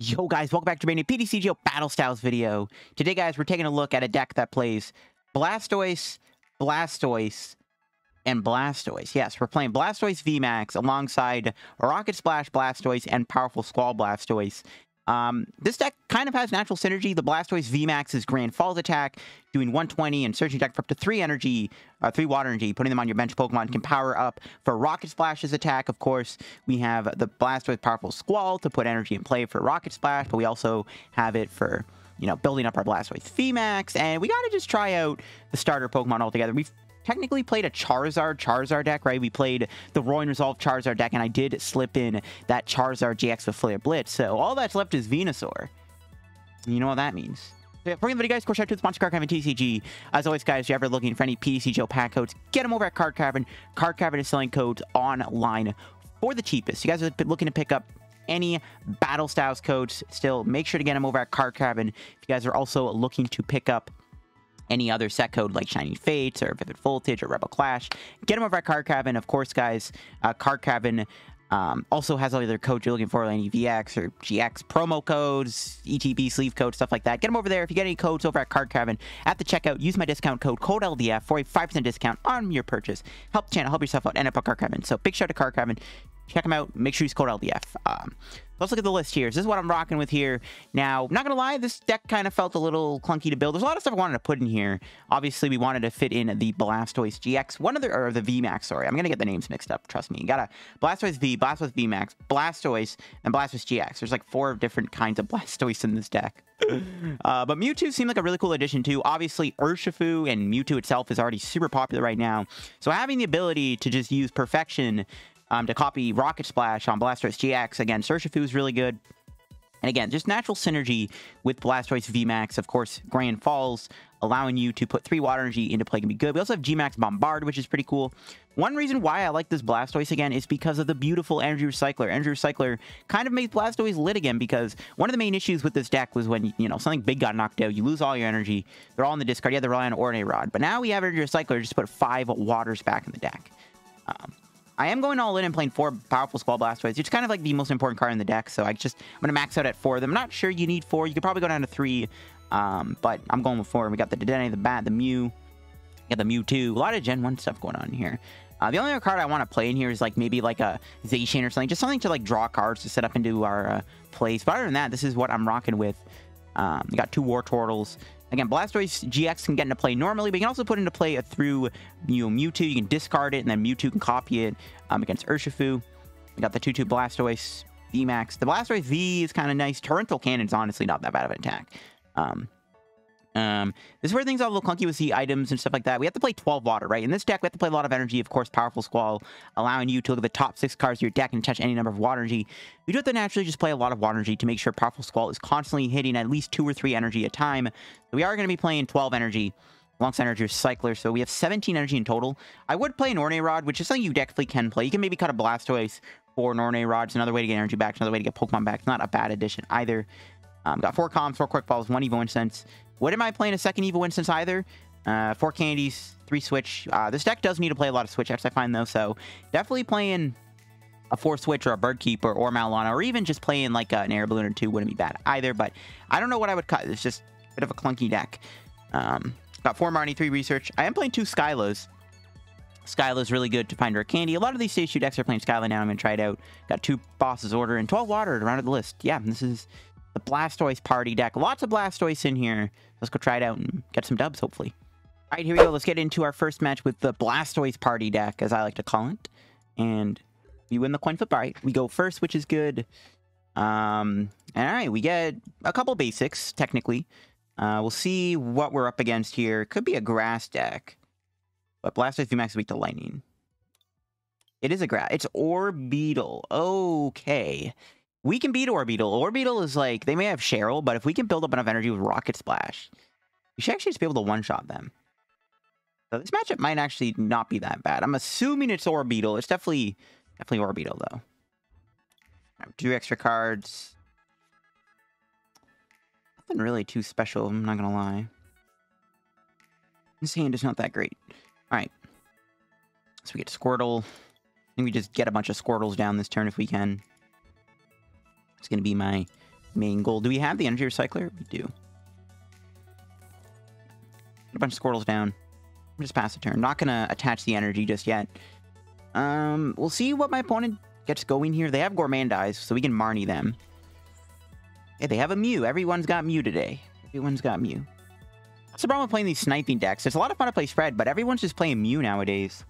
Yo guys, welcome back to new PTCGO Battle Styles video. Today guys, we're taking a look at a deck that plays Blastoise, Blastoise, and Blastoise. Yes, we're playing Blastoise VMAX alongside Rocket Splash Blastoise and Powerful Squall Blastoise. Um, this deck kind of has natural synergy. The Blastoise VMAX's Grand Falls attack, doing 120 and searching deck for up to 3 energy, uh, 3 water energy, putting them on your bench Pokemon can power up for Rocket Splash's attack. Of course, we have the Blastoise Powerful Squall to put energy in play for Rocket Splash, but we also have it for you know, building up our Blastoise VMAX, and we gotta just try out the starter Pokemon altogether. We've technically played a Charizard Charizard deck, right? We played the Roaring Resolve Charizard deck, and I did slip in that Charizard GX with Flare Blitz. So all that's left is Venusaur. You know what that means. So yeah, for video, guys, of course, shout out to the sponsor Card Cavern TCG. As always, guys, if you're ever looking for any PTCGO pack codes, get them over at Card Cavern. Card Cavern is selling codes online for the cheapest. You guys are looking to pick up any Battle Styles codes, still make sure to get them over at Card Cavern. If you guys are also looking to pick up any other set code like Shining Fates or Vivid Voltage or Rebel Clash. Get them over at Card Cavern. Of course, guys, uh, Card Cavern um, also has all the other codes you're looking for, like any VX or GX promo codes, ETB sleeve codes, stuff like that. Get them over there. If you get any codes over at Card Cavern at the checkout, use my discount code code LDF for a 5% discount on your purchase. Help the channel, help yourself out, and up at Card Cavern. So big shout out to Card Cavern. Check him out. Make sure you use code LDF. Um, let's look at the list here. So this is what I'm rocking with here. Now, not gonna lie, this deck kind of felt a little clunky to build. There's a lot of stuff I wanted to put in here. Obviously, we wanted to fit in the Blastoise GX, one of the or the VMAX. Sorry, I'm gonna get the names mixed up. Trust me. You got a Blastoise V, Blastoise VMAX, Blastoise, and Blastoise GX. There's like four different kinds of Blastoise in this deck. uh, but Mewtwo seemed like a really cool addition too. Obviously, Urshifu and Mewtwo itself is already super popular right now. So having the ability to just use Perfection um, to copy Rocket Splash on Blastoise GX. Again, Urshifu is really good. And again, just natural synergy with Blastoise VMAX. Of course, Grand Falls, allowing you to put three water energy into play can be good. We also have Gmax Bombard, which is pretty cool. One reason why I like this Blastoise again is because of the beautiful Energy Recycler. Energy Recycler kind of makes Blastoise lit again because one of the main issues with this deck was when, you know, something big got knocked out, you lose all your energy. They're all in the discard. You have to rely on Ordinary Rod. But now we have Energy Recycler just put five waters back in the deck. Um, I am going all in and playing four powerful Squall Blastoise. It's kind of like the most important card in the deck, so I just I'm gonna max out at four of them. I'm not sure you need four. You could probably go down to three, um, but I'm going with four. We got the Dedenne, the Bat, the Mew, we got the Mewtwo. A lot of Gen 1 stuff going on here. Uh, the only other card I want to play in here is like maybe like a Zacian or something. Just something to like draw cards to set up into our uh, plays. But other than that, this is what I'm rocking with. Um, we got two Wartortles. Again, Blastoise GX can get into play normally, but you can also put into play a through you know, Mewtwo. You can discard it, and then Mewtwo can copy it um, against Urshifu. We got the 2-2 Blastoise VMAX. The Blastoise V is kind of nice. Torrential Cannon's honestly not that bad of an attack. Um, um, this is where things are a little clunky with the items and stuff like that. We have to play 12 water, right? In this deck, we have to play a lot of energy, of course, Powerful Squall, allowing you to look at the top six cards of your deck and touch any number of water energy. We do have to naturally just play a lot of water energy to make sure Powerful Squall is constantly hitting at least two or three energy a time. So we are going to be playing 12 energy alongside Energy Recycler, so we have 17 energy in total. I would play an Orne Rod, which is something you definitely can play. You can maybe cut a Blastoise for an Orne Rod. It's another way to get energy back, it's another way to get Pokemon back. It's not a bad addition either. Um, got four comms, four quick balls, one Evo Incense. What am I playing a second Evo Incense either? Uh, four candies, three switch. Uh, this deck does need to play a lot of switch X, I find though, so definitely playing a four switch or a bird keeper or Malana, or even just playing like an air balloon or two wouldn't be bad either. But I don't know what I would cut. It's just a bit of a clunky deck. Um, got four Marnie, three research. I am playing two Skylas. Skyla's really good to find rare candy. A lot of these stage two decks are playing Skyla now. I'm going to try it out. Got two bosses order and 12 water to round out the list. Yeah, this is the Blastoise party deck. Lots of Blastoise in here. Let's go try it out and get some dubs, hopefully. All right, here we go. Let's get into our first match with the Blastoise party deck, as I like to call it. And we win the coin flip. All right, we go first, which is good. Um, all right, we get a couple basics, technically. Uh, we'll see what we're up against here. Could be a grass deck. But Blastoise VMAX is weak to lightning. It is a grass. It's Orbeetle. Okay. We can beat Orbeetle. Orbeetle is like, they may have Cheryl, but if we can build up enough energy with Rocket Splash, we should actually just be able to one-shot them. So this matchup might actually not be that bad. I'm assuming it's Orbeetle. It's definitely, definitely Orbeetle, though. Two extra cards. Nothing really too special, I'm not gonna lie. This hand is not that great. Alright. So we get Squirtle. I think we just get a bunch of Squirtles down this turn if we can. It's going to be my main goal. Do we have the energy recycler? We do. Put a bunch of Squirtles down. Just pass the turn. Not gonna attach the energy just yet. Um, we'll see what my opponent gets going here. They have Gormandize, so we can Marnie them. Yeah, they have a Mew. Everyone's got Mew today. Everyone's got Mew. That's the problem with playing these sniping decks. It's a lot of fun to play spread, but everyone's just playing Mew nowadays.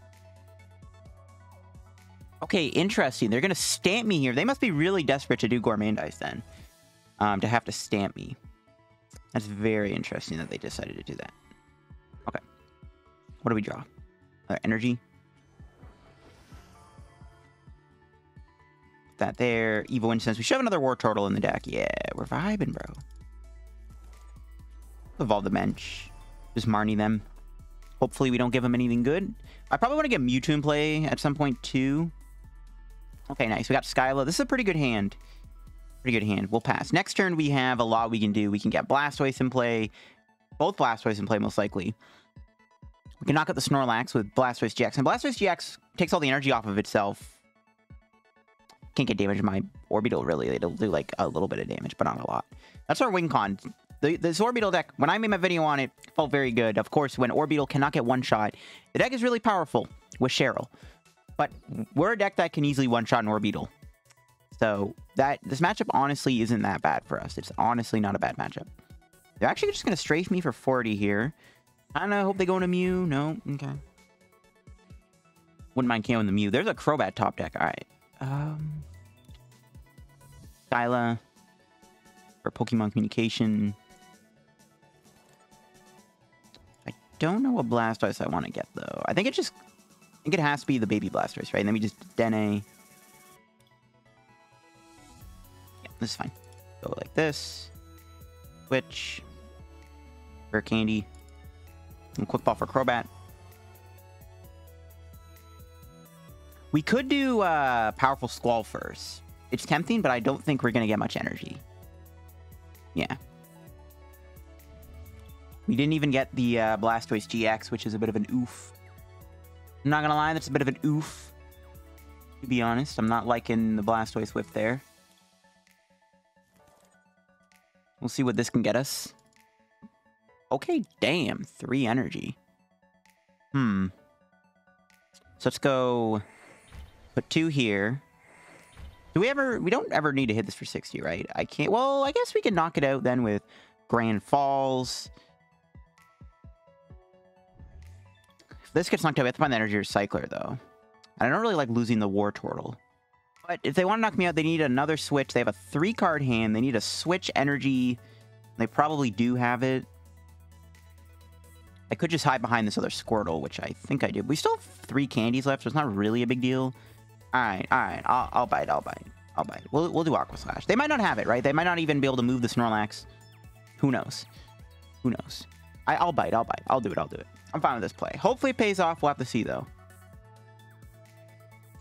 Okay, interesting. They're going to stamp me here. They must be really desperate to do Gormandize then. Um, to have to stamp me. That's very interesting that they decided to do that. Okay. What do we draw? Uh, energy. That there. Evo Incense. We should have another Wartortle in the deck. Yeah, we're vibing, bro. Evolve the bench. Just Marnie them. Hopefully we don't give them anything good. I probably want to get Mewtwo in play at some point too. Okay, nice. We got Skyla. This is a pretty good hand. Pretty good hand. We'll pass. Next turn, we have a lot we can do. We can get Blastoise in play. Both Blastoise in play, most likely. We can knock out the Snorlax with Blastoise GX. And Blastoise GX takes all the energy off of itself. Can't get damage my Orbeetle, really. It'll do, like, a little bit of damage, but not a lot. That's our win con. The, this Orbeetle deck, when I made my video on it, felt very good. Of course, when Orbeetle cannot get one shot, the deck is really powerful with Cheryl. But we're a deck that can easily one-shot an Orbeetle. So that this matchup honestly isn't that bad for us. It's honestly not a bad matchup. They're actually just going to strafe me for 40 here. I don't know. Hope they go into Mew. No? Okay. Wouldn't mind KOing the Mew. There's a Crobat top deck. All right. Um, Skyla for Pokemon Communication. I don't know what Blastoise I want to get, though. I think it just... Think it has to be the Baby Blastoise, right? Let me just Dene... Yeah, this is fine. Go like this. Switch. Rare Candy. And Quick Ball for Crobat. We could do uh, Powerful Squall first. It's tempting, but I don't think we're going to get much energy. Yeah. We didn't even get the uh, Blastoise GX, which is a bit of an oof. I'm not to lie, that's a bit of an oof. To be honest, I'm not liking the Blastoise whip there. We'll see what this can get us. Okay, damn. Three energy. Hmm. So let's go put two here. Do we ever... We don't ever need to hit this for 60, right? I can't... Well, I guess we can knock it out then with Grand Falls. This gets knocked out, we have to find the Energy Recycler, though. I don't really like losing the Wartortle. But if they want to knock me out, they need another switch. They have a three-card hand. They need a switch energy. They probably do have it. I could just hide behind this other Squirtle, which I think I do. We still have three candies left, so it's not really a big deal. All right, all right. I'll, I'll bite, I'll bite. I'll bite. We'll, we'll do Aqua Slash. They might not have it, right? They might not even be able to move the Snorlax. Who knows? Who knows? I, I'll bite, I'll bite. I'll do it, I'll do it. I'm fine with this play. Hopefully it pays off. We'll have to see, though.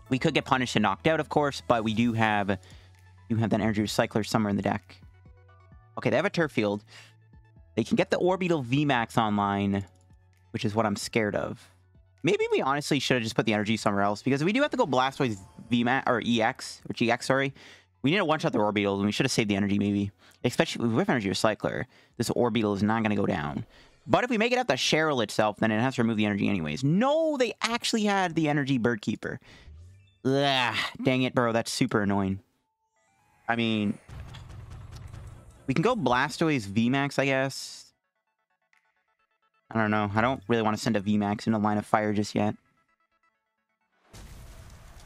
We could get punished and knocked out, of course, but we do have you have that energy recycler somewhere in the deck. Okay, they have a Turffield. They can get the Orbeetle VMAX online, which is what I'm scared of. Maybe we honestly should have just put the energy somewhere else, because we do have to go Blastoise VMAX, or EX, or GX, sorry. We need to one-shot the Orbeetles, and we should have saved the energy, maybe. Especially with Energy Recycler, this Orbeetle is not going to go down. But if we make it out the Cheryl itself, then it has to remove the energy anyways. No, they actually had the Energy Bird Keeper. Ugh, dang it, bro. That's super annoying. I mean, we can go Blastoise VMAX, I guess. I don't know. I don't really want to send a VMAX in a line of fire just yet.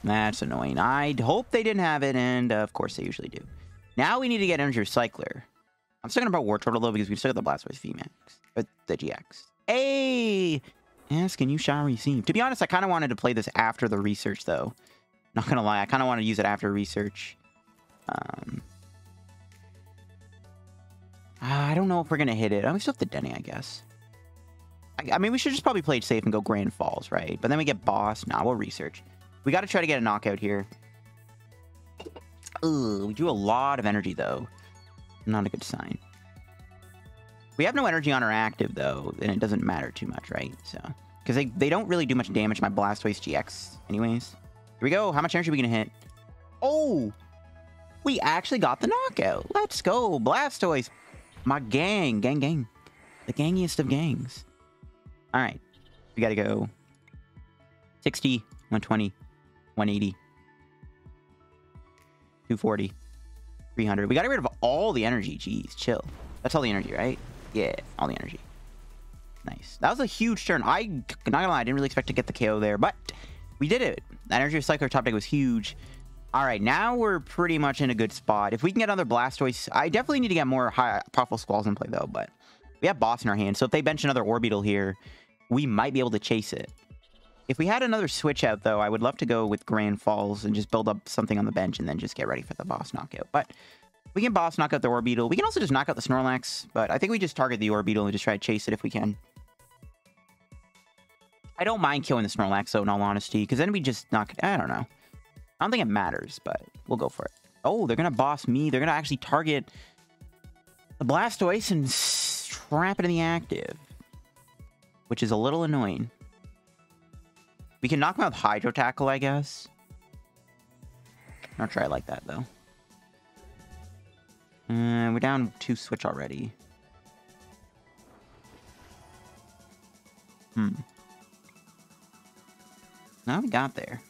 That's annoying. I hope they didn't have it, and of course they usually do. Now we need to get Energy Recycler. I'm talking about Wartortle though, because we still got the Blastoise VMAX. Or the GX. Hey! Ask and you shall receive. To be honest, I kind of wanted to play this after the research, though. Not gonna lie, I kind of want to use it after research. Um, I don't know if we're gonna hit it. I oh, still have the Denny, I guess. I, I, mean, we should just probably play it safe and go Grand Falls, right? But then we get Boss. Nah, we'll research. We got to try to get a knockout here. Ugh, we do a lot of energy, though. Not a good sign. We have no energy on our active, though, and it doesn't matter too much, right? So, Because they, they don't really do much damage to my Blastoise GX anyways. Here we go. How much energy are we going to hit? Oh! We actually got the knockout. Let's go. Blastoise. My gang. Gang, gang. The gangiest of gangs. All right. We got to go 60, 120, 180, 240, 300. We got rid of all the energy. Jeez, chill. That's all the energy, right? Yeah, all the energy. Nice. That was a huge turn. I, not gonna lie, I didn't really expect to get the KO there, but we did it. Energy recycler top deck was huge. All right, now we're pretty much in a good spot. If we can get another Blastoise, I definitely need to get more high, powerful Squalls in play, though, but we have Boss in our hand, so if they bench another Orbeetle here, we might be able to chase it. If we had another switch out, though, I would love to go with Grand Falls and just build up something on the bench and then just get ready for the boss knockout. But we can boss knock out the Orbeetle. We can also just knock out the Snorlax, but I think we just target the Orbeetle and just try to chase it if we can. I don't mind killing the Snorlax, though, in all honesty, because then we just knock it. I don't know. I don't think it matters, but we'll go for it. Oh, they're going to boss me. They're going to actually target the Blastoise and trap it in the active, which is a little annoying. We can knock him out with Hydro Tackle, I guess. I'll try like that, though. Uh, we're down two switch already. Hmm. Now we got there.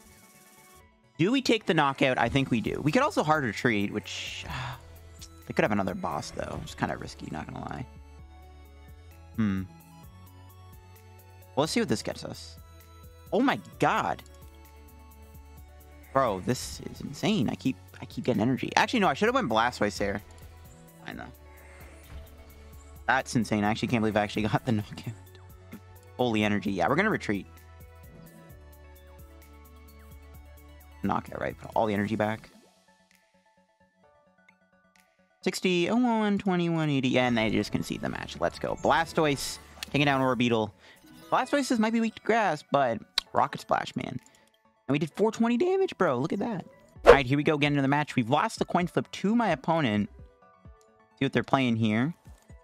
Do we take the knockout? I think we do. We could also hard retreat, which... Uh, they could have another boss, though. It's kind of risky, not gonna lie. Hmm. Well, let's see what this gets us. Oh my god. Bro, this is insane. I keep I keep getting energy. Actually, no, I should have went Blastoise there. I know. That's insane. I actually can't believe I actually got the knockout. Holy energy. Yeah, we're gonna retreat. knockout, right? Put all the energy back. 60, 01, 20, 180. Yeah, and they just concede the match. Let's go. Blastoise taking down Orbeetle. Blastoise might be weak to grass, but Rocket Splash, man. And we did 420 damage, bro. Look at that. All right, here we go again into the match. We've lost the coin flip to my opponent. See what they're playing here.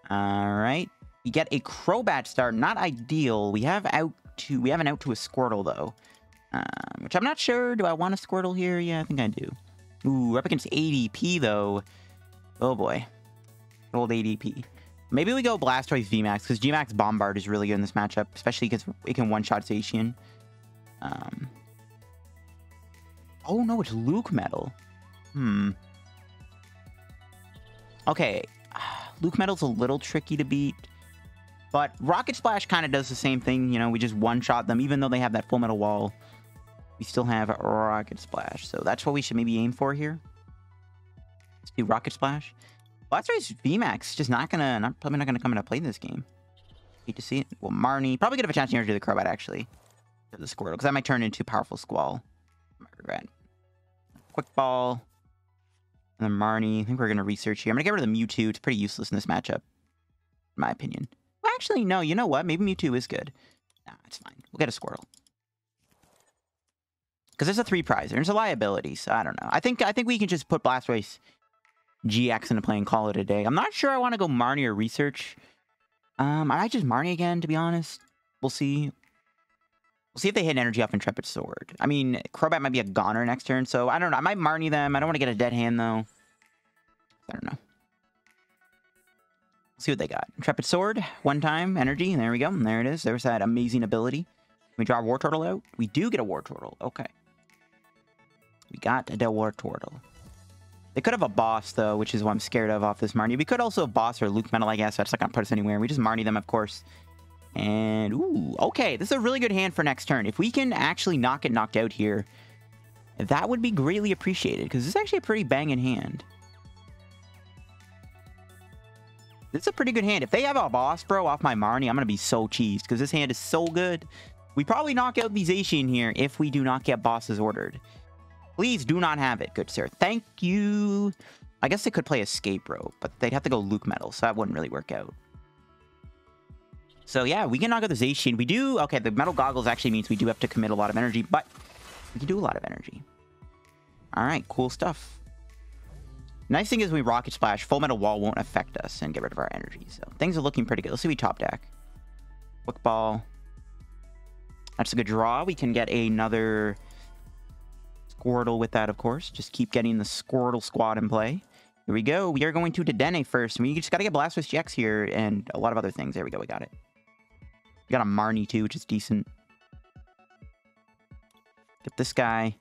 All right. We get a Crobat start. Not ideal. We have out to we have an out to a Squirtle, though. Um, which I'm not sure. Do I want a Squirtle here? Yeah, I think I do. Ooh, up against ADP, though. Oh, boy. Old ADP. Maybe we go Blastoise VMAX, because GMAX Bombard is really good in this matchup, especially because it can one-shot Zacian. Um, oh, no, it's Luke Metal. Hmm. Okay. Luke Metal's a little tricky to beat. But Rocket Splash kind of does the same thing. You know, we just one-shot them, even though they have that full metal wall we still have Rocket Splash. So that's what we should maybe aim for here. Let's do Rocket Splash. Blastoise VMAX just not gonna, not, probably not gonna come into play in this game. Hate to see it. Well, Marnie, probably gonna have a chance to do the Crobat actually. To the Squirtle, because that might turn into Powerful Squall. I regret. Quick Ball. And then Marnie. I think we're gonna research here. I'm gonna get rid of the Mewtwo. It's pretty useless in this matchup. In my opinion. Well, actually, no, you know what? Maybe Mewtwo is good. Nah, it's fine. We'll get a Squirtle because there's a three prize. There's a liability, so I don't know. I think I think we can just put Blastoise GX into play and call it a day. I'm not sure I want to go Marnie or Research. Um, I might just Marnie again, to be honest. We'll see. We'll see if they hit energy off Intrepid Sword. I mean, Crobat might be a goner next turn, so I don't know. I might Marnie them. I don't want to get a dead hand, though. I don't know. See what they got. Intrepid Sword, one time, energy. There we go. There it is. There's that amazing ability. Can we draw a Wartortle out? We do get a Wartortle. Okay. We got a Wartortle. They could have a boss, though, which is what I'm scared of off this Marnie. We could also have boss or Luke Metal, I guess. That's not going to put us anywhere. We just Marnie them, of course. And, ooh, okay. This is a really good hand for next turn. If we can actually knock it knocked out here, that would be greatly appreciated, because this is actually a pretty banging hand. This is a pretty good hand. If they have a boss, bro, off my Marnie, I'm going to be so cheesed, because this hand is so good. We probably knock out these Zacian here if we do not get bosses ordered. Please do not have it, good sir. Thank you. I guess they could play Escape Rope, but they'd have to go Luke Metal, so that wouldn't really work out. So yeah, we can knock out the Zacian. We do... Okay, the Metal Goggles actually means we do have to commit a lot of energy, but we can do a lot of energy. Alright, cool stuff. Nice thing is we Rocket Splash, Full Metal Wall won't affect us and get rid of our energy. So things are looking pretty good. Let's see we top deck. Quick Ball. That's a good draw. We can get another Squirtle with that, of course. Just keep getting the Squirtle squad in play. Here we go. We are going to Dedenne first. We just got to get Blastoise GX here and a lot of other things. There we go. We got it. We got a Marnie too, which is decent. Get this guy.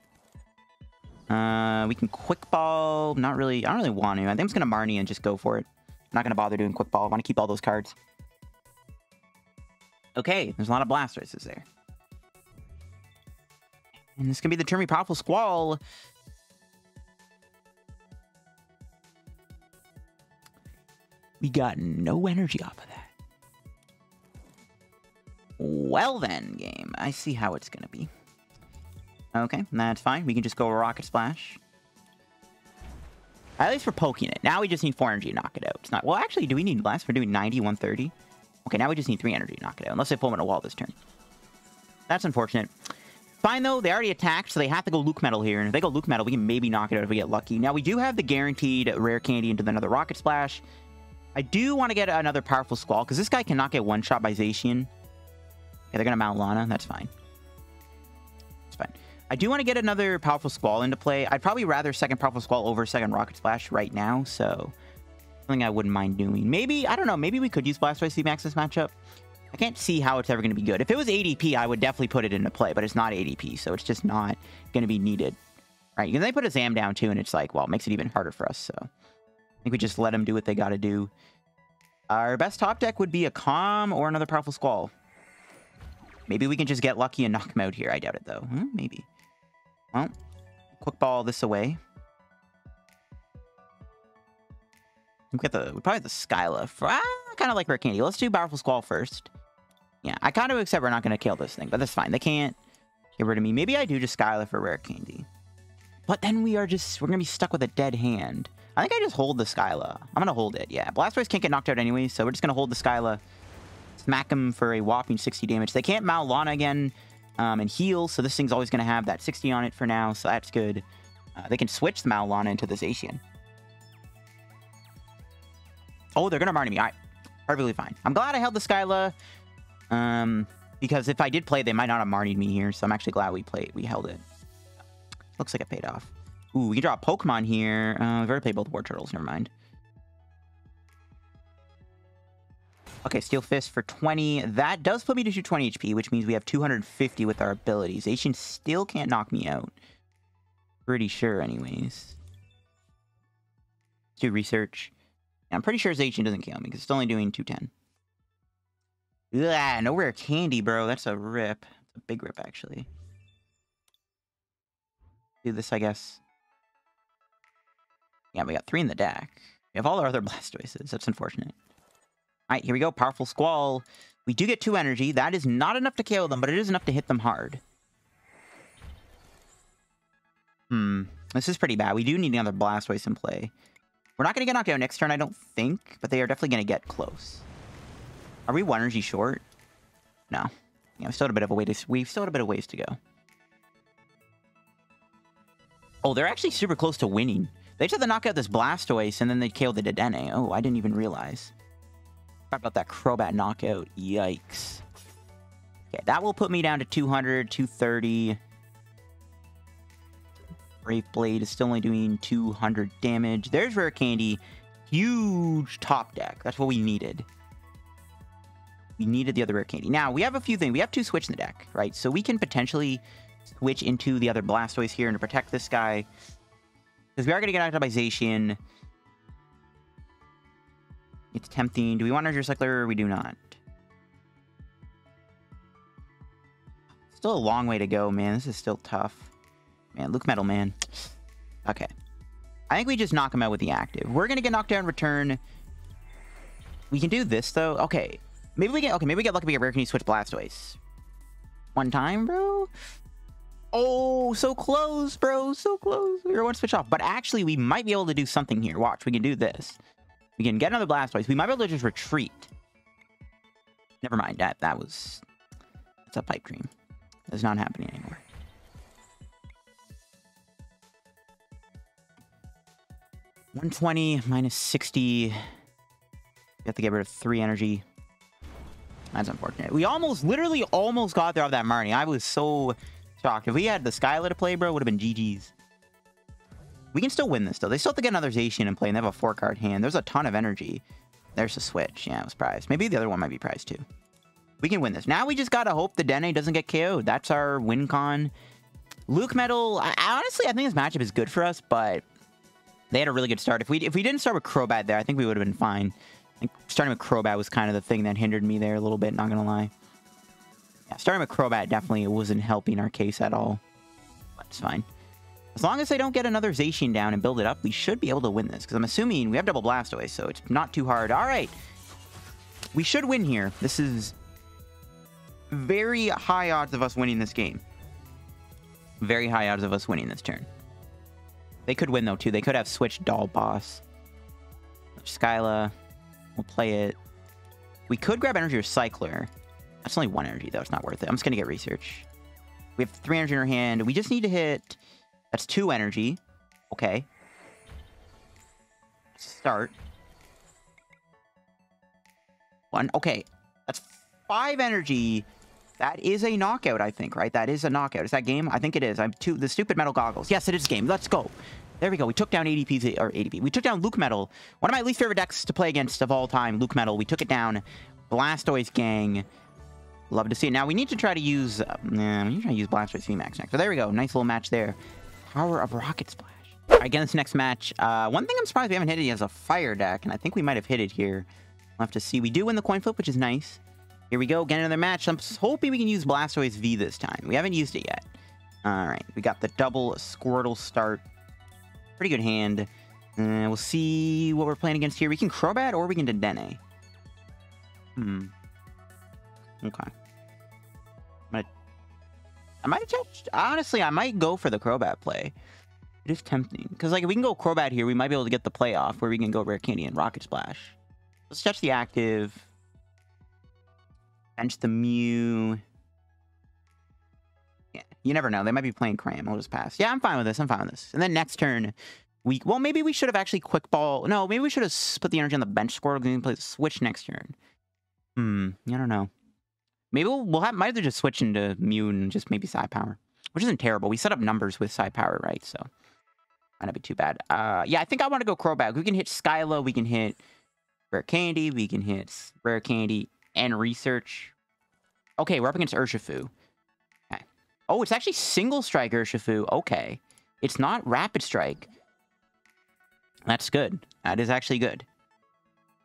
Uh, we can quick ball. Not really. I don't really want to. I think I'm just going to Marnie and just go for it. I'm not going to bother doing quick ball. I want to keep all those cards. Okay, there's a lot of Blastoises there. And this can be the turn powerful Squall. We got no energy off of that. Well then, game. I see how it's going to be. Okay, that's fine. We can just go Rocket Splash. At least we're poking it. Now we just need 4 energy to knock it out. It's not... Well, actually, do we need less? We're doing 90, 130. Okay, now we just need 3 energy to knock it out. Unless they pull him in a wall this turn. That's unfortunate. Fine, though. They already attacked, so they have to go Luke Metal here. And if they go Luke Metal, we can maybe knock it out if we get lucky. Now, we do have the guaranteed rare candy into another Rocket Splash. I do want to get another powerful Squall, because this guy cannot get one-shot by Zacian. Yeah, they're going to mount Lana. That's fine. It's fine. I do want to get another Powerful Squall into play. I'd probably rather second Powerful Squall over second Rocket Splash right now, so... Something I wouldn't mind doing. Maybe, I don't know, maybe we could use Blastoise VMAX this matchup. I can't see how it's ever going to be good. If it was ADP, I would definitely put it into play, but it's not ADP, so it's just not going to be needed. Right, because they put a Zam down too, and it's like, well, it makes it even harder for us, so... I think we just let them do what they got to do. Our best top deck would be a Calm or another Powerful Squall. Maybe we can just get lucky and knock him out here. I doubt it, though. Hmm, maybe. Well, quick ball this away. We got the we probably the Skyla. Ah, kind of like Rare Candy. Let's do Powerful Squall first. Yeah, I kind of accept we're not going to kill this thing, but that's fine. They can't get rid of me. Maybe I do just Skyla for Rare Candy. But then we are just, we're going to be stuck with a dead hand. I think I just hold the Skyla. I'm going to hold it, yeah. Blastoise can't get knocked out anyway, so we're just going to hold the Skyla. Smack him for a whopping 60 damage. They can't Mount Lana again um, and heal, so this thing's always going to have that 60 on it for now, so that's good. Uh, they can switch the Mount Lana into this Zacian. Oh, they're going to Marnie me. All right. Perfectly fine. I'm glad I held the Skyla. Um, because if I did play, they might not have Marnied me here, so I'm actually glad we played. We held it. Looks like it paid off. Ooh, we can draw a Pokemon here. Uh, we've already played both Wartortles. Never mind. Okay, Steel Fist for 20. That does put me to 220 HP, which means we have 250 with our abilities. Zacian still can't knock me out. Pretty sure, anyways. Let's do research. I'm pretty sure Zacian doesn't kill me, because it's only doing 210. Yeah, no rare candy, bro. That's a rip. It's a big rip, actually. Do this, I guess. Yeah, we got three in the deck. We have all our other blast Blastoises. That's unfortunate. All right, here we go. Powerful Squall. We do get two energy. That is not enough to kill them, but it is enough to hit them hard. Hmm. This is pretty bad. We do need another Blastoise in play. We're not going to get knocked out next turn, I don't think, but they are definitely going to get close. Are we one energy short? No. Yeah, we still had a bit of a way to we still had a bit of ways to go. Oh, they're actually super close to winning. They just had to knock out this Blastoise and then they killed the Dedenne. Oh, I didn't even realize. About that Crobat knockout. Yikes. Okay, that will put me down to 200, 230. Brave Blade is still only doing 200 damage. There's Rare Candy. Huge top deck. That's what we needed we needed the other rare candy. Now, we have a few things. We have two switch in the deck, right? So we can potentially switch into the other Blastoise here and to protect this guy. Because we are going to get out by Zacian. It's tempting. Do we want Energy Recycler or we do not? Still a long way to go, man. This is still tough. Man, Luke Metal, man. Okay. I think we just knock him out with the active. We're going to get knocked down return. We can do this, though. Okay. Maybe we get okay. Maybe we get lucky. We get rare. Can you switch Blastoise? One time, bro. Oh, so close, bro. So close. We were one switch off. But actually, we might be able to do something here. Watch. We can do this. We can get another Blastoise. We might be able to just retreat. Never mind. That that was. It's a pipe dream. That's not happening anymore. One twenty minus sixty. We have to get rid of three energy. That's unfortunate. We almost, literally almost got there off that Marnie. I was so shocked. If we had the Skyla to play, bro, would have been GG's. We can still win this, though. They still have to get another Zacian in play, and they have a four-card hand. There's a ton of energy. There's a switch. Yeah, it was prized. Maybe the other one might be prized, too. We can win this. Now we just gotta hope the Dene doesn't get KO'd. That's our win con. Luke Metal, I, honestly, I think this matchup is good for us, but they had a really good start. If we if we didn't start with Crobat there, I think we would have been fine. Starting with Crobat was kind of the thing that hindered me there a little bit, not gonna lie. Yeah, starting with Crobat definitely wasn't helping our case at all. But it's fine. As long as they don't get another Zacian down and build it up, we should be able to win this. Because I'm assuming we have double Blastoise, so it's not too hard. All right. We should win here. This is very high odds of us winning this game. Very high odds of us winning this turn. They could win, though, too. They could have switched Doll Boss. Skyla. We'll play it. We could grab Energy Recycler. That's only one energy, though. It's not worth it. I'm just going to get Research. We have three energy in our hand. We just need to hit... That's two energy. Okay. Start. One. Okay. That's five energy. That is a knockout, I think, right? That is a knockout. Is that game? I think it is. I'm too the stupid metal goggles. Yes, it is game. Let's go. There we go. We took down ADP or ADP. We took down Luke Metal. One of my least favorite decks to play against of all time, Luke Metal. We took it down. Blastoise gang. Love to see it. Now we need to try to use. Uh, nah, we need to try to use Blastoise VMAX next. So there we go. Nice little match there. Power of Rocket Splash. All right, again, this next match. Uh, one thing I'm surprised we haven't hit it as a fire deck, and I think we might have hit it here. We'll have to see. We do win the coin flip, which is nice. Here we go, get another match. I'm hoping we can use Blastoise V this time. We haven't used it yet. All right, we got the double Squirtle start. Pretty good hand. Uh, we'll see what we're playing against here. We can Crobat or we can Dedenne. Hmm. Okay. I might attach... Honestly, I might go for the Crobat play. It is tempting. Because, like, if we can go Crobat here, we might be able to get the play off where we can go Rare Candy and Rocket Splash. Let's touch the active. Bench the Mew. Yeah, you never know. They might be playing Cram. I'll just pass. Yeah, I'm fine with this. I'm fine with this. And then next turn, we... Well, maybe we should have actually quick ball... No, maybe we should have put the energy on the bench Squirtle and play the switch next turn. Hmm, I don't know. Maybe we'll, we'll have, might either just switch into Mew and just maybe Psi Power. Which isn't terrible. We set up numbers with Psi Power, right? So, might not be too bad. Uh, yeah, I think I want to go Crobat. We can hit Skyla. We can hit Rare Candy. We can hit Rare Candy and research. Okay, we're up against Urshifu. Okay. Oh, it's actually single strike Urshifu. Okay. It's not rapid strike. That's good. That is actually good.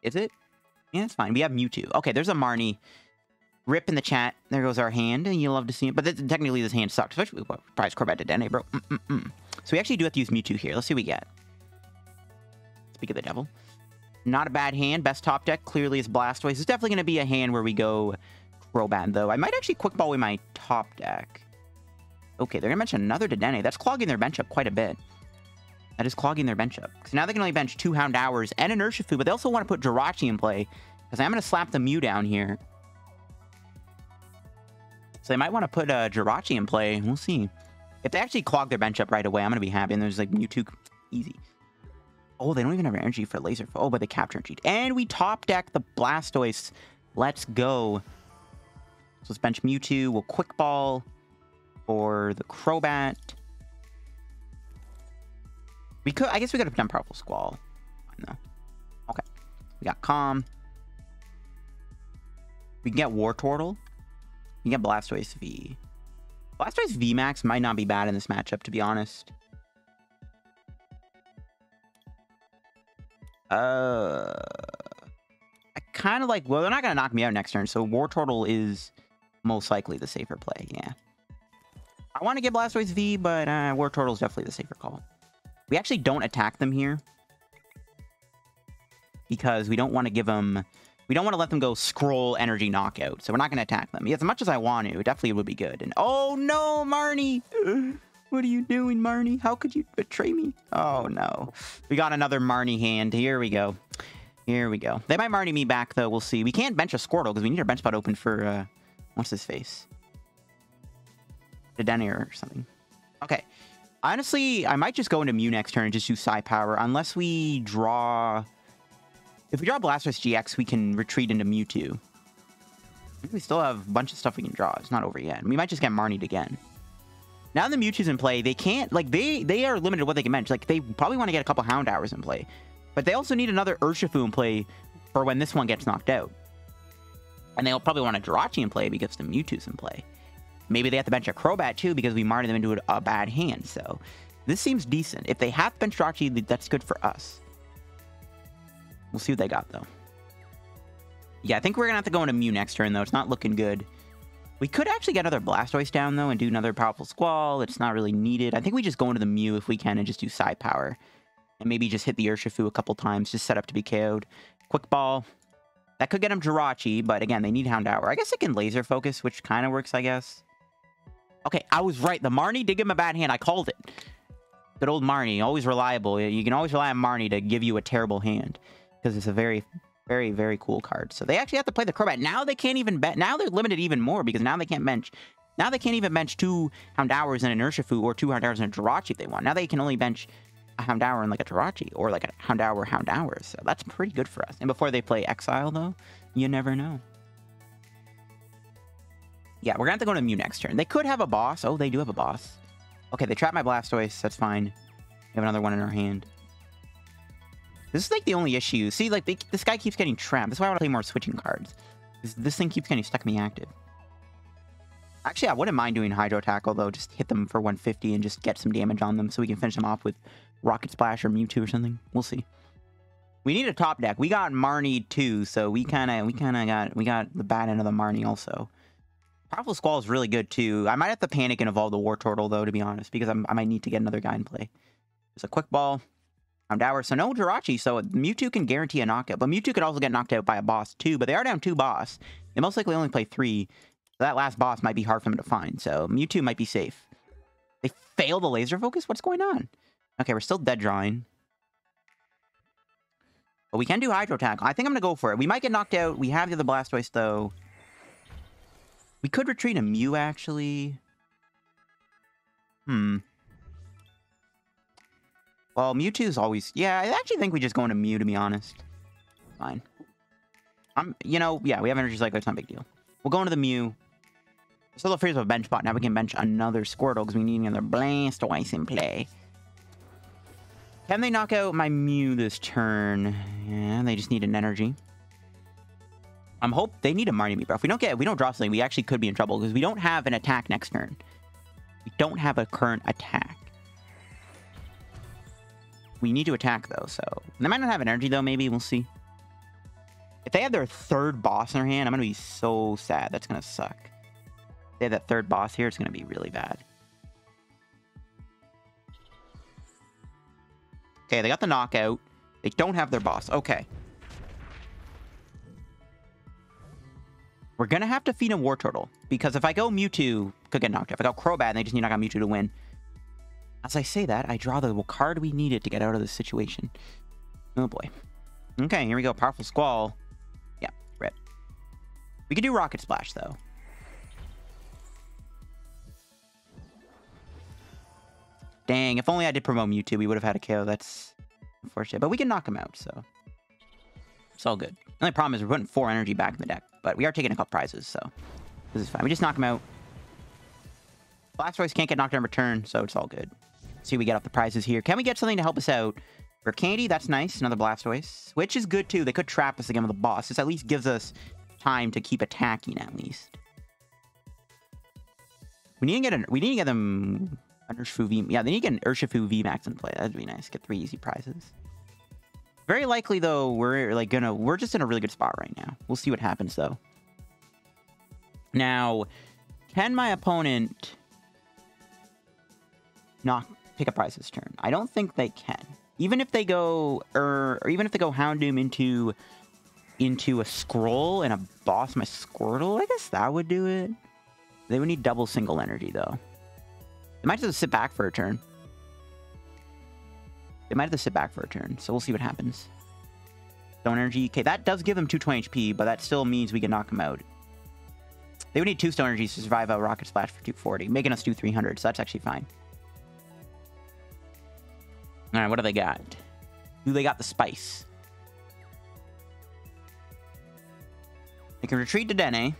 Is it? Yeah, it's fine. We have Mewtwo. Okay, there's a Marnie. Rip in the chat. There goes our hand, and you love to see it. But this, technically, this hand sucks. Especially, well, prize Corvette to Dene, bro. Mm -mm -mm. So we actually do have to use Mewtwo here. Let's see what we get. Speak of the devil. Not a bad hand. Best top deck clearly is Blastoise. It's definitely going to be a hand where we go Crobat, though. I might actually quick ball with my top deck. Okay, they're going to bench another Dedenne. That's clogging their bench up quite a bit. That is clogging their bench up. So now they can only bench two Houndours and an Urshifu, but they also want to put Jirachi in play. Because I'm going to slap the Mew down here. So they might want to put uh, Jirachi in play. We'll see. If they actually clog their bench up right away, I'm going to be happy. And there's like Mewtwo. Easy. Oh, they don't even have energy for laser. Oh, but they capture energy. And we top deck the Blastoise. Let's go. So let's bench Mewtwo. We'll quick ball for the Crobat. We could, I guess we could have done Powerful Squall. No. Okay. We got Calm. We can get Wartortle. We can get Blastoise V. Blastoise VMAX might not be bad in this matchup, to be honest. Uh, I kind of like, well, they're not going to knock me out next turn, so Wartortle is most likely the safer play, yeah. I want to get Blastoise V, but uh, Wartortle is definitely the safer call. We actually don't attack them here. Because we don't want to give them... We don't want to let them go scroll energy knockout, so we're not going to attack them. As much as I want to, it definitely would be good. And oh no, Marnie! What are you doing, Marnie? How could you betray me? Oh no. We got another Marnie hand. Here we go. Here we go. They might Marnie me back, though. We'll see. We can't bench a Squirtle because we need our bench spot open for, uh, what's his face? Dedenne or something. Okay. Honestly, I might just go into Mew next turn and just use Psy Power, unless we draw... If we draw Blastoise GX, we can retreat into Mewtwo. We still have a bunch of stuff we can draw. It's not over yet. We might just get Marnied again. Now the Mewtwo's in play, they can't, like, they they are limited what they can bench. Like, they probably want to get a couple Houndours in play. But they also need another Urshifu in play for when this one gets knocked out. And they'll probably want a Jirachi in play because the Mewtwo's in play. Maybe they have to bench a Crobat too because we marted them into a, a bad hand. So this seems decent. If they have bench Jirachi, that's good for us. We'll see what they got though. Yeah, I think we're gonna have to go into Mew next turn though. It's not looking good. We could actually get another Blastoise down though and do another powerful Squall. It's not really needed. I think we just go into the Mew if we can and just do Psy Power. And maybe just hit the Urshifu a couple times, just set up to be KO'd. Quick Ball. That could get him Jirachi, but again, they need Houndour. I guess it can Laser Focus, which kind of works, I guess. Okay, I was right. The Marnie did give him a bad hand. I called it. Good old Marnie, always reliable. You can always rely on Marnie to give you a terrible hand. Because it's a very, very, very cool card. So they actually have to play the Crobat. Now they can't even bet. Now they're limited even more because now they can't bench. Now they can't even bench two Houndours and an Urshifu or two Houndours and a Jirachi if they want. Now they can only bench a Houndour and like a Jirachi or like a Houndour Houndour. So that's pretty good for us. And before they play Exile though, you never know. Yeah, we're gonna have to go to Mew next turn. They could have a boss. Oh, they do have a boss. Okay, they trap my Blastoise. That's fine. We have another one in our hand. This is like the only issue. See, like they, this guy keeps getting trapped. That's why I want to play more switching cards. This, this thing keeps getting stuck in me active. Actually, I wouldn't mind doing Hydro Tackle, though. Just hit them for 150 and just get some damage on them so we can finish them off with Rocket Splash or Mewtwo or something. We'll see. We need a top deck. We got Marnie too, so we kind of we kind of got we got the bad end of the Marnie also. Powerful Squall is really good too. I might have to panic and evolve the Wartortle though, to be honest, because I'm, i might need to get another guy in play. There's a Quick Ball. Houndour. So no Jirachi, so Mewtwo can guarantee a knockout. But Mewtwo could also get knocked out by a boss too, but they are down two boss. They most likely only play three. So that last boss might be hard for them to find, so Mewtwo might be safe. They fail the laser focus? What's going on? Okay, we're still dead drawing. But we can do Hydro Tackle. I think I'm going to go for it. We might get knocked out. We have the other Blastoise, though. We could retreat a Mew, actually. Hmm. Well, Mewtwo's always... Yeah, I actually think we just go into Mew, to be honest. Fine. I'm, you know, yeah, we have Energy Cycle. It's not a big deal. We'll go into the Mew. Still afraid of a bench spot. Now we can bench another Squirtle because we need another Blastoise in play. Can they knock out my Mew this turn? Yeah, they just need an energy. I'm hope they need a Marnie Mew, but if we don't get, we don't draw something, we actually could be in trouble because we don't have an attack next turn. We don't have a current attack. We need to attack, though, so... They might not have energy, though, maybe. We'll see. If they have their third boss in their hand, I'm going to be so sad. That's going to suck. If they have that third boss here, it's going to be really bad. Okay, they got the knockout. They don't have their boss. Okay. We're going to have to feed a Wartortle. Because if I go Mewtwo, could get knocked out. If I go Crobat, and they just need to knock out Mewtwo to win. As I say that, I draw the card we needed to get out of this situation. Oh boy. Okay, here we go. Powerful Squall. Yeah, rip. We could do Rocket Splash, though. Dang, if only I did promote Mewtwo, we would have had a KO. That's unfortunate. But we can knock him out, so... It's all good. The only problem is we're putting four energy back in the deck. But we are taking a couple prizes, so... This is fine. We just knock him out. Blastoise can't get knocked out in return, so it's all good see we get off the prizes here. Can we get something to help us out? For Candy, that's nice. Another Blastoise. Which is good, too. They could trap us again with a boss. This at least gives us time to keep attacking, at least. We need to get an... We need to get them... An Urshifu V... Yeah, they need to get an Urshifu VMAX in play. That'd be nice. Get three easy prizes. Very likely, though, we're, like, gonna... We're just in a really good spot right now. We'll see what happens, though. Now, can my opponent knock pick up prize this turn. I don't think they can. Even if they go, or, or even if they go Houndoom into into a scroll and a boss my Squirtle, I guess that would do it. They would need double single energy though. They might to sit back for a turn. They might have to sit back for a turn, so we'll see what happens. Stone energy. Okay, that does give them 220 HP, but that still means we can knock them out. They would need two stone energies to survive a rocket splash for 240, making us do 300, so that's actually fine. All right, what do they got? Do they got the spice? They can retreat to Dene.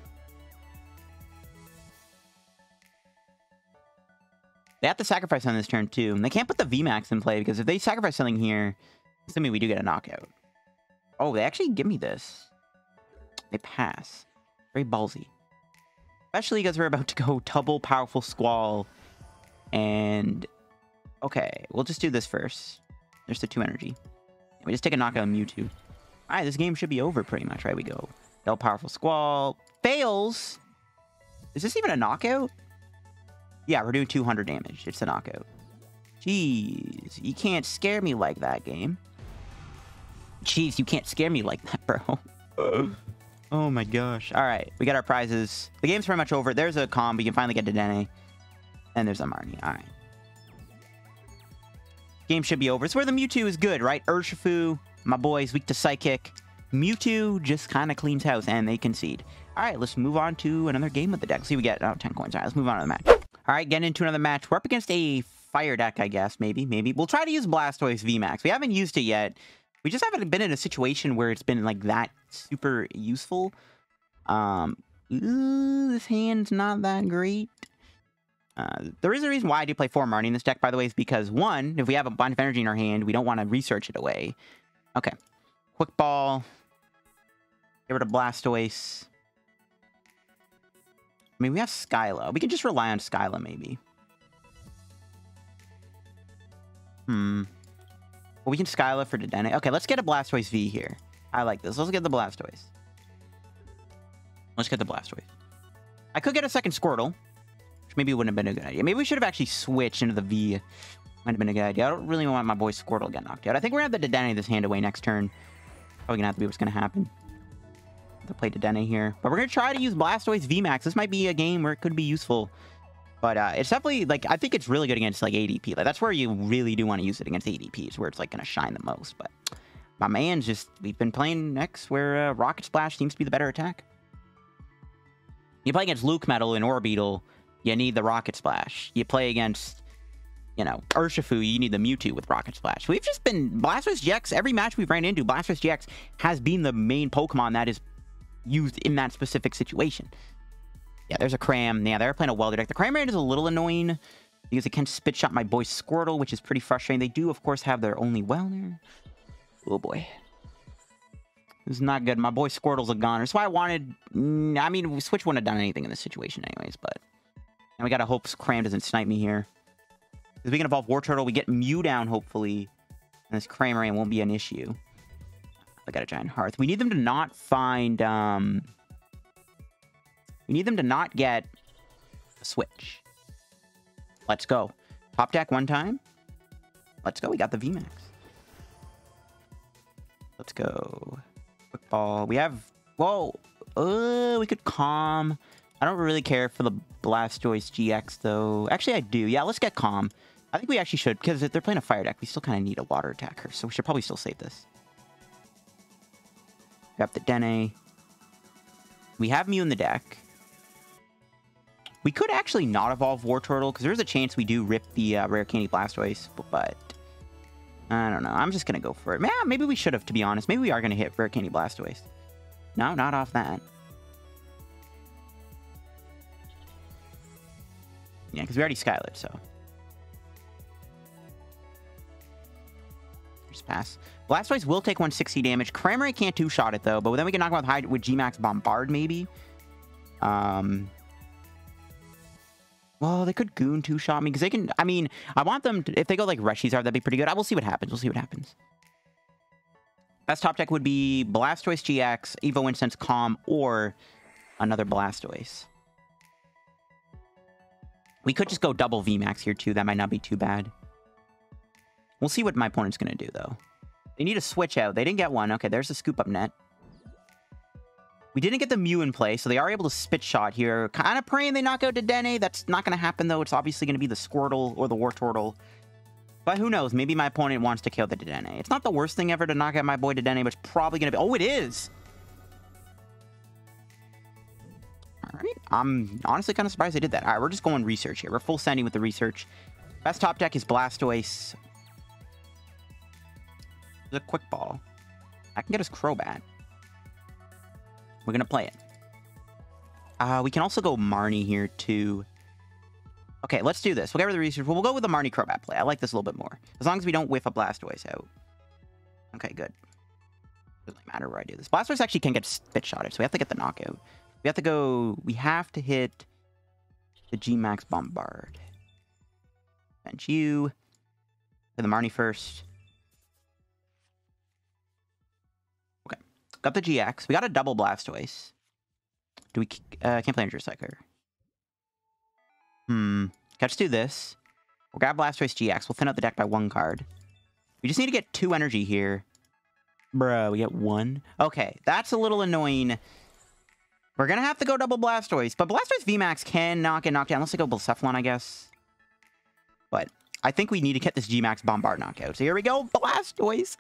They have to sacrifice on this turn, too. They can't put the VMAX in play, because if they sacrifice something here, assuming we do get a knockout. Oh, they actually give me this. They pass. Very ballsy. Especially because we're about to go double powerful Squall. And... Okay, we'll just do this first. There's the two energy. We just take a knockout on Mewtwo. Alright, this game should be over pretty much, right? We go. Double powerful Squall. Fails! Is this even a knockout? Yeah, we're doing 200 damage. It's a knockout. Jeez, you can't scare me like that, game. Jeez, you can't scare me like that, bro. oh my gosh. All right, we got our prizes. The game's pretty much over. There's a comb. We can finally get to Dene. And there's a Marnie. All right. Game should be over. It's where the Mewtwo is good, right? Urshifu, my boy's weak to Psychic. Mewtwo just kind of cleans house, and they concede. All right, let's move on to another game with the deck. See, we get oh, 10 coins. All right, let's move on to the match. All right, getting into another match. We're up against a fire deck, I guess. Maybe, maybe. We'll try to use Blastoise VMAX. We haven't used it yet. We just haven't been in a situation where it's been, like, that super useful. Um, ooh, this hand's not that great. There is a reason why I do play four Marnie in this deck, by the way, is because, one, if we have a bunch of energy in our hand, we don't want to research it away. Okay. Quick Ball. Get rid of Blastoise. I mean, we have Skyla. We can just rely on Skyla, maybe. Hmm. Well, we can Skyla for Dedenne. Okay, let's get a Blastoise V here. I like this. Let's get the Blastoise. Let's get the Blastoise. I could get a second Squirtle, which maybe wouldn't have been a good idea. Maybe we should have actually switched into the V. Might have been a good idea. I don't really want my boy Squirtle to get knocked out. I think we're going to have the Dedenne this hand away next turn. Probably going to have to be what's going to happen to play Dedenne here. But we're going to try to use Blastoise VMAX. This might be a game where it could be useful. But uh, it's definitely, like, I think it's really good against, like, ADP. Like, that's where you really do want to use it against ADPs, where it's, like, going to shine the most. But my man's just, we've been playing next where uh, Rocket Splash seems to be the better attack. You play against LucMetal and Orbeetle, you need the Rocket Splash. You play against, you know, Urshifu, you need the Mewtwo with Rocket Splash. We've just been, Blastoise GX, every match we've ran into, Blastoise GX has been the main Pokemon that is used in that specific situation. Yeah, there's a Cram. Yeah, they're playing a Welder deck. The Cramorant is a little annoying because it can spit shot my boy Squirtle, which is pretty frustrating. They do, of course, have their only Welder. Oh, boy. This is not good. My boy Squirtle's a goner. That's why I wanted... Mm, I mean, Switch wouldn't have done anything in this situation anyways, but... And we gotta hope Cram doesn't snipe me here. Because we can evolve Wartortle, We get Mew down, hopefully. And this Cramorant won't be an issue. I got a giant hearth. We need them to not find, um... We need them to not get a switch. Let's go. Top deck one time. Let's go. We got the VMAX. Let's go. Quick ball. We have... Whoa. Uh, we could calm. I don't really care for the Blastoise GX, though. Actually, I do. Yeah, let's get calm. I think we actually should, because if they're playing a fire deck, we still kind of need a water attacker, so we should probably still save this. Grab the Dene. We have Mew in the deck. We could actually not evolve Wartortle, because there's a chance we do rip the uh, Rare Candy Blastoise, but... I don't know. I'm just going to go for it. Yeah, maybe we should have, to be honest. Maybe we are going to hit Rare Candy Blastoise. No, not off that. Yeah, because we already Skylit, so... Just pass. Blastoise will take 160 damage. Cramorant can't two-shot it, though. But then we can knock him out with, with G-Max Bombard, maybe. Um... Well, they could Goon two-shot me, because they can... I mean, I want them... To, if they go, like, Reshizard, that'd be pretty good. I will see what happens. We'll see what happens. Best top deck would be Blastoise GX, Evo Incense Calm, or another Blastoise. We could just go double VMAX here, too. That might not be too bad. We'll see what my opponent's going to do, though. They need a switch out. They didn't get one. Okay, there's the scoop up net. We didn't get the Mew in play, so they are able to spit shot here. Kind of praying they knock out Dedenne. That's not going to happen, though. It's obviously going to be the Squirtle or the Wartortle. But who knows? Maybe my opponent wants to kill the Dedenne. It's not the worst thing ever to knock out my boy Dedenne, but it's probably going to be... Oh, it is! Alright. I'm honestly kind of surprised they did that. Alright, we're just going research here. We're full sending with the research. Best top deck is Blastoise The quick ball. I can get his Crobat. We're going to play it. Uh, we can also go Marnie here, too. Okay, let's do this. We'll get rid of the research. We'll go with the Marnie Crobat play. I like this a little bit more. As long as we don't whiff a Blastoise out. Okay, good. Doesn't really matter where I do this. Blastoise actually can get spit shotted, so we have to get the knockout. We have to go... We have to hit the G-Max Bombard. Bench you. To the Marnie first. Okay. Got the GX. We got a double Blastoise. Do we... Uh, can't play Energy Recycler. Hmm. Let's do this. We'll grab Blastoise GX. We'll thin out the deck by one card. We just need to get two energy here. Bro, we get one? Okay, that's a little annoying. We're gonna have to go double Blastoise, but Blastoise VMAX can not get knocked down. Let's go Blacephalon, I guess. But I think we need to get this G-Max Bombard knockout. So here we go, Blastoise.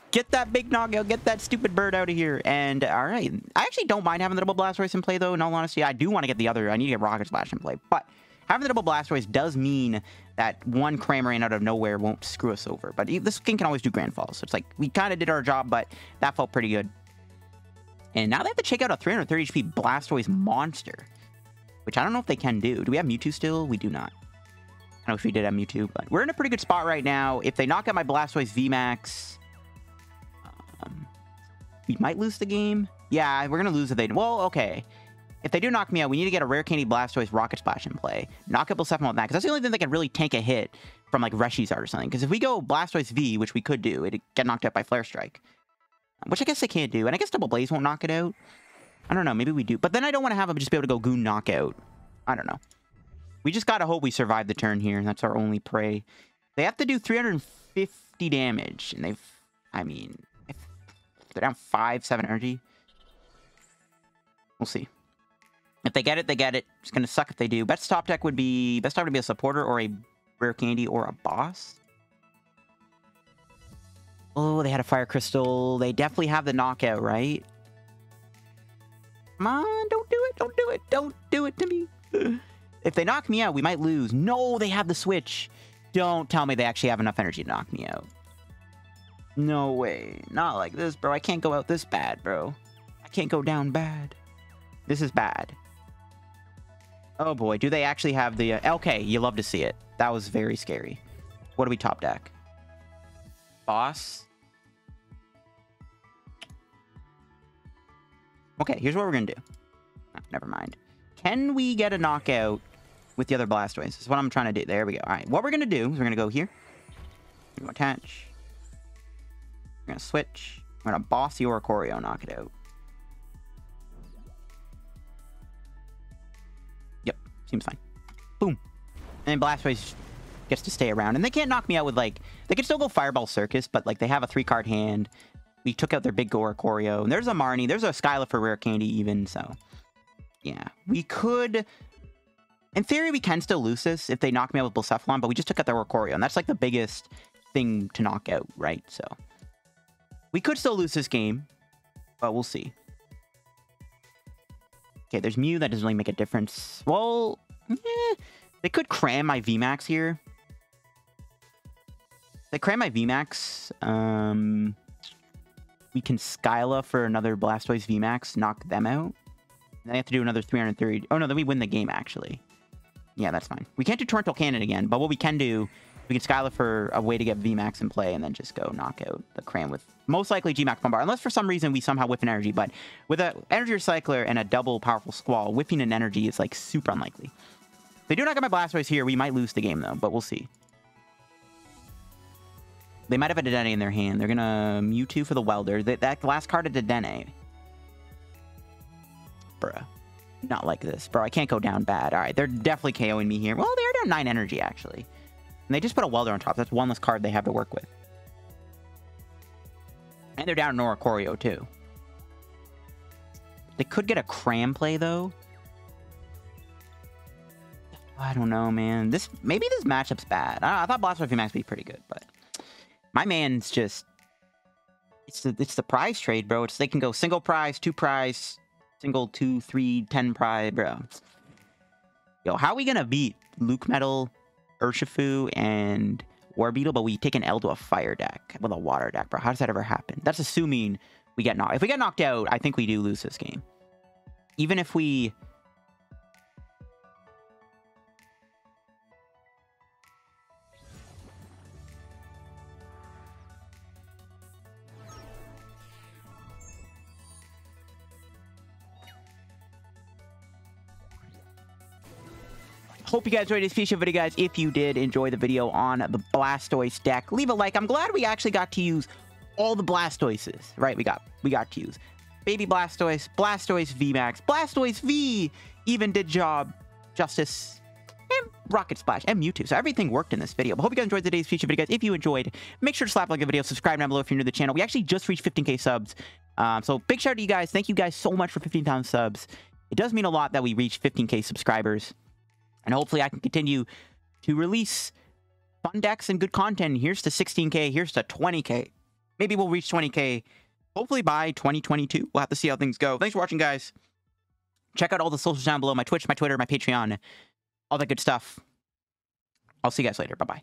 get that big knockout. Get that stupid bird out of here. And all right, I actually don't mind having the double Blastoise in play, though. In all honesty, I do want to get the other. I need to get Rocket Splash in play, but having the double Blastoise does mean that one Cramorant out of nowhere won't screw us over. But this game can always do Grand Falls. So it's like, we kind of did our job, but that felt pretty good. And now they have to check out a 330 HP Blastoise monster. Which I don't know if they can do. Do we have Mewtwo still? We do not. I don't know if we did have Mewtwo, but we're in a pretty good spot right now. If they knock out my Blastoise VMAX, um, we might lose the game. Yeah, we're going to lose if they... Well, okay. If they do knock me out, we need to get a Rare Candy Blastoise Rocket Splash in play. Knock out Blacephalon with that, because that's the only thing that can really tank a hit from, like, Reshizard or something. Because if we go Blastoise V, which we could do, it'd get knocked out by Flare Strike. Which I guess they can't do. And I guess Double Blaze won't knock it out. I don't know. Maybe we do. But then I don't want to have them just be able to go Goon Knockout. I don't know. We just gotta hope we survive the turn here. That's our only prey. They have to do 350 damage. And they've... I mean... They're down 5, 7 energy. We'll see. If they get it, they get it. It's gonna suck if they do. Best top deck would be... Best top would be a supporter or a rare candy or a boss. Oh, they had a fire crystal. They definitely have the knockout, right? Come on, don't do it. Don't do it. Don't do it to me. if they knock me out, we might lose. No, they have the switch. Don't tell me they actually have enough energy to knock me out. No way. Not like this, bro. I can't go out this bad, bro. I can't go down bad. This is bad. Oh boy, do they actually have the... Uh, okay, you love to see it. That was very scary. What do we top deck? Boss. Okay, here's what we're going to do. Oh, never mind. Can we get a knockout with the other Blastoise? Is what I'm trying to do. There we go. All right, what we're going to do is we're going to go here. We're going to attach. We're going to switch. We're going to boss the Oricorio, knock it out. Yep, seems fine. Boom. And Blastoise gets to stay around. And they can't knock me out with, like... They can still go Fireball Circus, but, like, they have a three-card hand. We took out their big Oricorio. And there's a Marnie. There's a Skyla for Rare Candy, even, so... Yeah. We could... In theory, we can still lose this if they knock me out with Blacephalon, but we just took out their Oricorio, and that's, like, the biggest thing to knock out, right? So... We could still lose this game, but we'll see. Okay, there's Mew. That doesn't really make a difference. Well, eh, they could cram my VMAX here. They cram my VMAX. Um, we can Skyla for another Blastoise VMAX, knock them out. Then I have to do another 330. Oh, no, then we win the game, actually. Yeah, that's fine. We can't do Torrential Cannon again, but what we can do, we can Skyla for a way to get VMAX in play and then just go knock out the Cram with most likely G-Max Bombard. Unless for some reason we somehow whiff an energy, but with an Energy Recycler and a double powerful Squall, whiffing an energy is like super unlikely. If they do not get my Blastoise here, we might lose the game though, but we'll see. They might have a Dedenne in their hand. They're gonna Mewtwo for the Welder. That, that last card of Dedenne. Bruh. Not like this. Bro, I can't go down bad. Alright, they're definitely KOing me here. Well, they're down 9 energy, actually. And they just put a Welder on top. That's one less card they have to work with. And they're down Nora Oricorio, too. They could get a Cram play, though. I don't know, man. This Maybe this matchup's bad. I, I thought Blastoise VMAX would be pretty good, but... My man's just... It's the, it's the prize trade, bro. It's They can go single prize, two prize, single, two, three, ten prize, bro. Yo, how are we gonna beat LucMetal, Urshifu, and Orbeetle, but we take an L to a fire deck with a water deck, bro? How does that ever happen? That's assuming we get knocked. If we get knocked out, I think we do lose this game. Even if we... Hope you guys enjoyed this feature video, guys. If you did enjoy the video on the Blastoise deck, leave a like. I'm glad we actually got to use all the Blastoises, right? We got we got to use Baby Blastoise, Blastoise VMAX, Blastoise V even did job, Justice, and Rocket Splash, and Mewtwo. So everything worked in this video. But hope you guys enjoyed today's feature video, guys. If you enjoyed, make sure to slap like the video, subscribe down below if you're new to the channel. We actually just reached 15k subs. Um, so big shout out to you guys. Thank you guys so much for 15,000 subs. It does mean a lot that we reach 15k subscribers. And hopefully I can continue to release fun decks and good content. Here's to 16k, here's to 20k. Maybe we'll reach 20k hopefully by 2022. We'll have to see how things go. Thanks for watching, guys. Check out all the socials down below my Twitch, my Twitter, my Patreon, all that good stuff. I'll see you guys later. Bye bye.